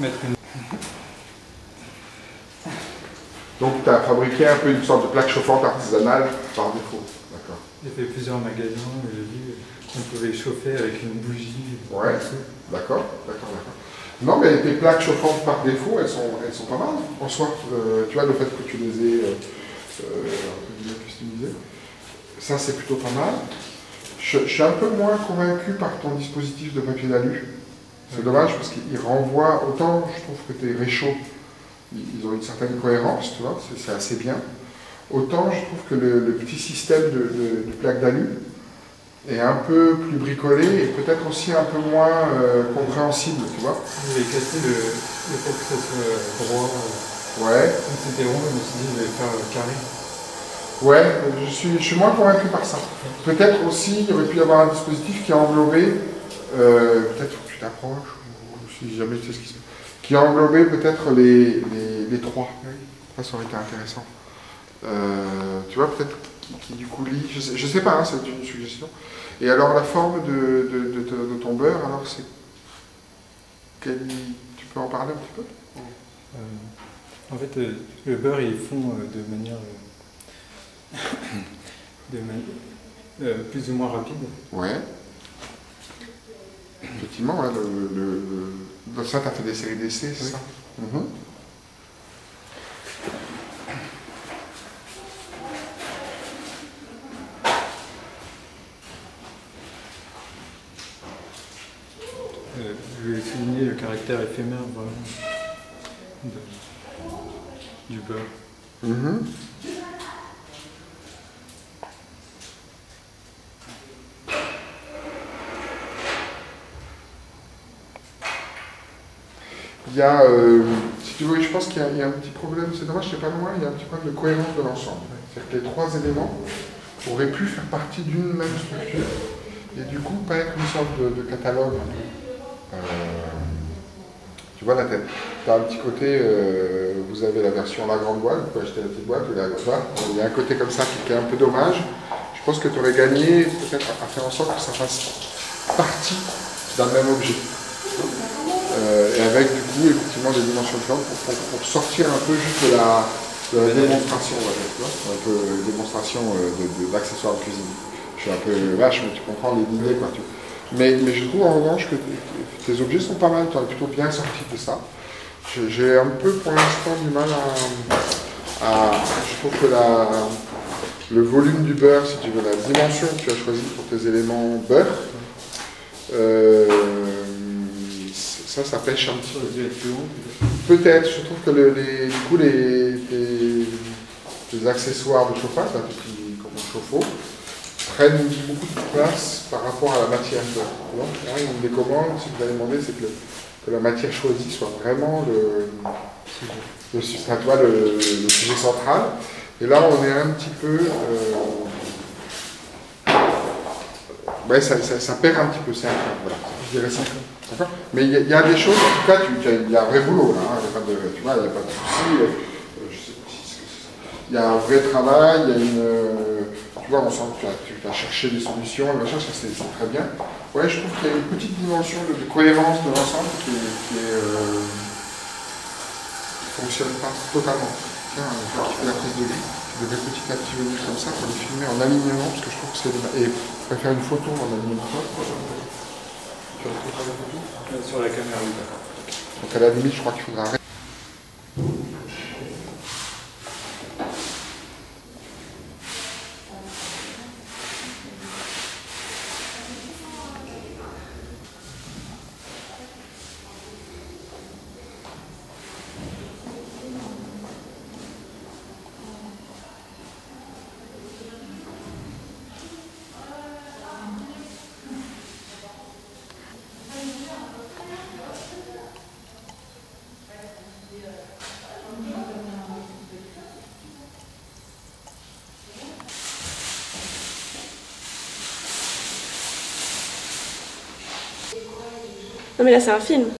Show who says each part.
Speaker 1: mettre une...
Speaker 2: Donc tu as fabriqué un peu une sorte de plaque chauffante artisanale par défaut. D'accord.
Speaker 1: J'ai fait plusieurs magasins où j'ai vu qu'on pouvait chauffer avec une bougie.
Speaker 2: Ouais. D'accord, d'accord, d'accord. Non, mais tes plaques chauffantes par défaut, elles sont, elles sont pas mal en soi. Euh, tu vois, le fait que tu les aies euh, euh, customisées, ça c'est plutôt pas mal. Je, je suis un peu moins convaincu par ton dispositif de papier d'alu. C'est dommage parce qu'il renvoie, autant je trouve que tes réchauds, ils ils ont une certaine cohérence, tu vois, c'est assez bien. Autant je trouve que le, le petit système de, de- de plaques d'alu est un peu plus bricolé et peut-être aussi un peu moins euh, compréhensible, tu vois.
Speaker 1: J'ai cassé le, le fait que ça soit droit. euh,
Speaker 2: Ouais,
Speaker 1: Comme c'était rond, je me suis dit je vais faire euh, carré.
Speaker 2: ouais, je suis, je suis moins convaincu par ça. Peut-être aussi, il aurait pu y avoir un dispositif qui englobait, euh, peut-être t'approches, ou si jamais tu sais ce qui se passe, qui englobait peut-être les, les, les trois. Ça, ça aurait été intéressant. Euh, tu vois, peut-être qui, qui du coup lit, je sais, je sais pas, hein, c'est une suggestion. Et alors la forme de, de, de, ton beurre, alors c'est... quel- Tu peux en parler un petit peu?
Speaker 1: Euh, en fait, euh, le beurre il fond euh, de manière, de mani- euh, plus ou moins rapide.
Speaker 2: Ouais. Effectivement, ouais, le, le, le- dans ça, tu as fait des séries d'essais, c'est
Speaker 1: Oui.
Speaker 2: ça Mhm.
Speaker 1: Euh, je vais souligner le caractère éphémère de- du beurre.
Speaker 2: Mhm. Il y a, euh, si tu veux, je pense qu'il y, a- un petit problème, c'est dommage, c'est pas loin, il y a un petit problème de cohérence de l'ensemble. C'est-à-dire que les trois éléments auraient pu faire partie d'une même structure et du coup pas être une sorte de, catalogue. Euh, tu vois la tête. Tu as un petit côté, euh, vous avez la version la grande boîte, vous pouvez acheter la petite boîte, ou la voilà. Il y a un côté comme ça qui est un peu dommage. Je pense que tu aurais gagné peut-être à faire en sorte que ça fasse partie d'un même objet. Et avec effectivement des dimensions différentes pour, pour- sortir un peu juste de la, démonstration, un peu euh, démonstration euh, d'accessoires de, cuisine. Je suis un peu vache, mais tu comprends l'idée quoi. Tu... Mais, mais je trouve en revanche que tes, objets sont pas mal, tu es plutôt bien sorti de ça. J'ai- un peu pour l'instant du mal à, Je trouve que le volume du beurre, si tu veux, la dimension que tu as choisie pour tes éléments beurre, euh, ça, ça pêche un petit peu.
Speaker 1: peut-être.
Speaker 2: Je trouve que le- les, du coup, les, les- les accessoires de chauffage, là, qui comme un chauffe-eau, prennent beaucoup de place par rapport à la matière. vois. Là, une des commandes, ce que vous avez demandé, c'est que, le- que la matière choisie soit vraiment le, le, le, le sujet central. Et là, on est un petit peu. euh, ouais, ça, ça- ça perd un petit peu, c'est un peu, voilà, je dirais ça. Mais il y, a- des choses, en tout cas, tu- tu as- il y a un vrai boulot, là, hein, il y a tu n'y a pas de souci. euh, Il y a un vrai travail, il y a une. euh, Tu vois, on sent que tu as, tu cherché des solutions, et machin, ça c'est très bien. Ouais, je trouve qu'il y a une petite dimension de, cohérence de l'ensemble qui, est, euh, fonctionne pas totalement. Tiens, toi qui fais la prise de vue, tu devrais petit à petit venir comme ça pour le filmer en alignement, parce que je trouve que c'est. Et tu faire une photo en alignement.
Speaker 1: Sur la caméra, oui,
Speaker 2: donc à la limite, je crois qu'il faudra arrêter.
Speaker 3: Non mais là c'est un film.